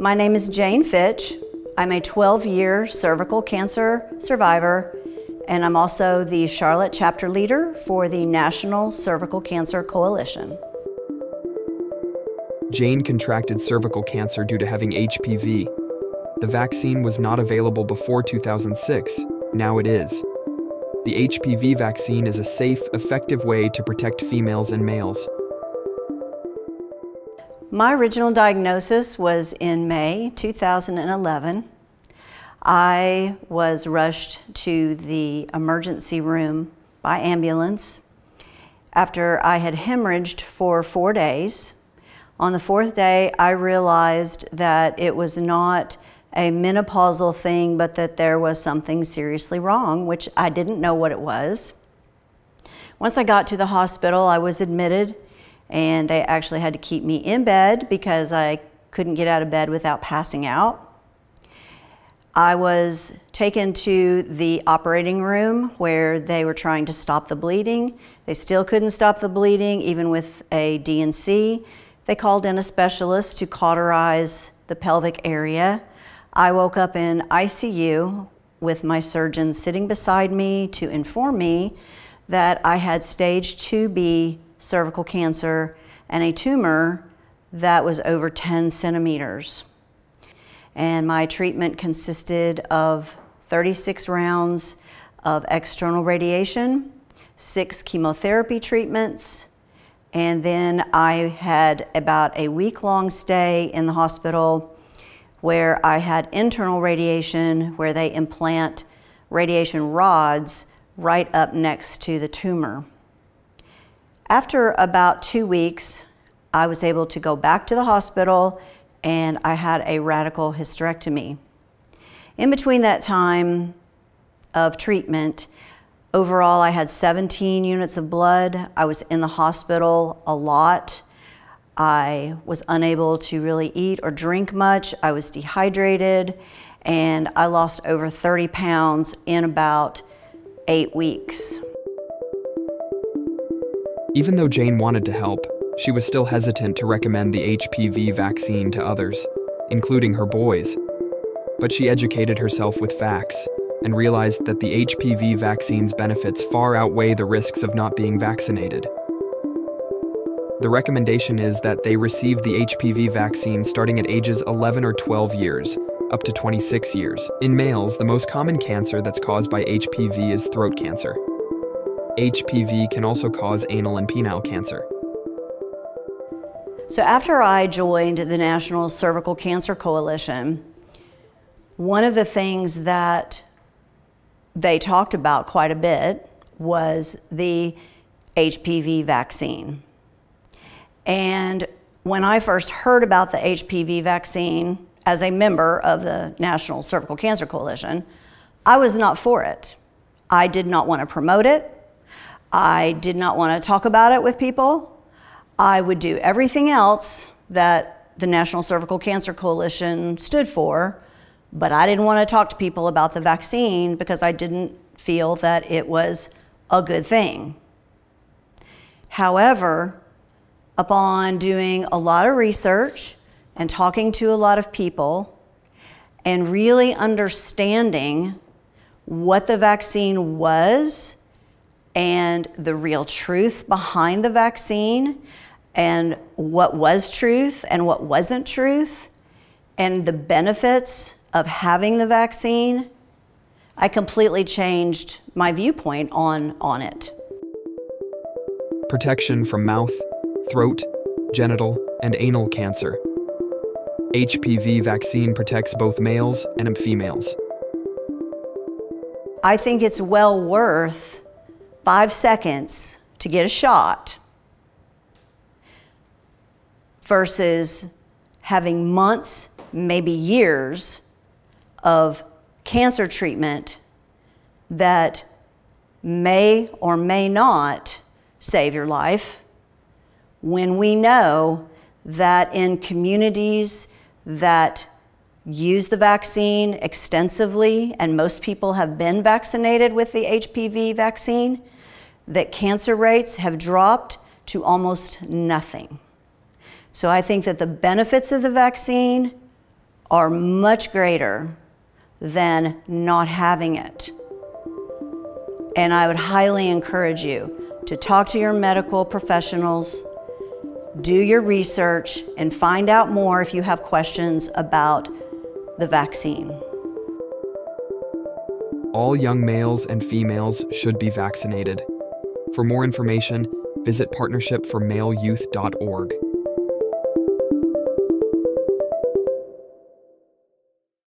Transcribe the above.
My name is Jane Fitch. I'm a 12 year cervical cancer survivor, and I'm also the Charlotte chapter leader for the National Cervical Cancer Coalition. Jane contracted cervical cancer due to having HPV. The vaccine was not available before 2006. Now it is. The HPV vaccine is a safe, effective way to protect females and males. My original diagnosis was in May 2011. I was rushed to the emergency room by ambulance after I had hemorrhaged for four days. On the fourth day, I realized that it was not a menopausal thing, but that there was something seriously wrong, which I didn't know what it was. Once I got to the hospital, I was admitted, and they actually had to keep me in bed because I couldn't get out of bed without passing out. I was taken to the operating room where they were trying to stop the bleeding. They still couldn't stop the bleeding, even with a D&C. They called in a specialist to cauterize the pelvic area. I woke up in ICU with my surgeon sitting beside me to inform me that I had stage 2B cervical cancer and a tumor that was over 10 centimeters. And my treatment consisted of 36 rounds of external radiation, six chemotherapy treatments, and then I had about a week long stay in the hospital where I had internal radiation, where they implant radiation rods right up next to the tumor. After about two weeks, I was able to go back to the hospital and I had a radical hysterectomy. In between that time of treatment, Overall, I had 17 units of blood. I was in the hospital a lot. I was unable to really eat or drink much. I was dehydrated, and I lost over 30 pounds in about eight weeks. Even though Jane wanted to help, she was still hesitant to recommend the HPV vaccine to others, including her boys. But she educated herself with facts and realized that the HPV vaccine's benefits far outweigh the risks of not being vaccinated. The recommendation is that they receive the HPV vaccine starting at ages 11 or 12 years, up to 26 years. In males, the most common cancer that's caused by HPV is throat cancer. HPV can also cause anal and penile cancer. So, after I joined the National Cervical Cancer Coalition, one of the things that they talked about quite a bit was the HPV vaccine. And when I first heard about the HPV vaccine as a member of the National Cervical Cancer Coalition, I was not for it. I did not want to promote it. I did not want to talk about it with people. I would do everything else that the National Cervical Cancer Coalition stood for, but I didn't want to talk to people about the vaccine because I didn't feel that it was a good thing. However, upon doing a lot of research and talking to a lot of people and really understanding what the vaccine was and the real truth behind the vaccine and what was truth and what wasn't truth and the benefits of having the vaccine, I completely changed my viewpoint on, on it. Protection from mouth, throat, genital, and anal cancer. HPV vaccine protects both males and females. I think it's well worth five seconds to get a shot versus having months, maybe years of cancer treatment that may or may not save your life when we know that in communities that use the vaccine extensively, and most people have been vaccinated with the HPV vaccine, that cancer rates have dropped to almost nothing. So I think that the benefits of the vaccine are much greater than not having it. And I would highly encourage you to talk to your medical professionals, do your research, and find out more if you have questions about the vaccine. All young males and females should be vaccinated. For more information, visit partnershipformaleyouth.org.